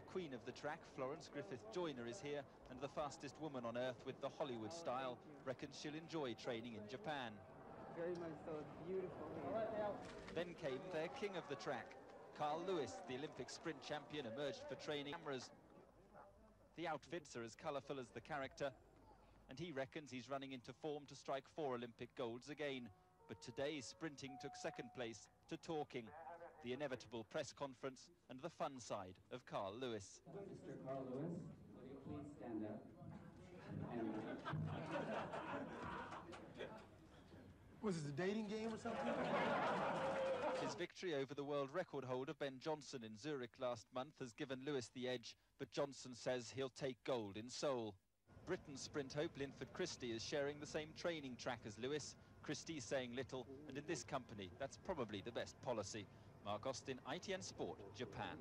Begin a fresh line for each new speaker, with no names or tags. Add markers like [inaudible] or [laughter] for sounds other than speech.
their queen of the track, Florence Griffith Joyner, is here, and the fastest woman on earth with the Hollywood style, reckons she'll enjoy training in Japan.
Very much so. Beautiful.
Then came their king of the track. Carl Lewis, the Olympic sprint champion, emerged for training cameras. The outfits are as colourful as the character, and he reckons he's running into form to strike four Olympic golds again. But today, sprinting took second place to talking, the inevitable press conference and the fun side of Carl Lewis.
Mr. Carl Lewis, will you please stand up? And [laughs]
Was this a dating game or something? [laughs]
His victory over the world record holder Ben Johnson in Zurich last month has given Lewis the edge, but Johnson says he'll take gold in Seoul. Britain's sprint hope Linford Christie is sharing the same training track as Lewis. Christie saying little, and in this company, that's probably the best policy. Mark Austin, ITN Sport, Japan.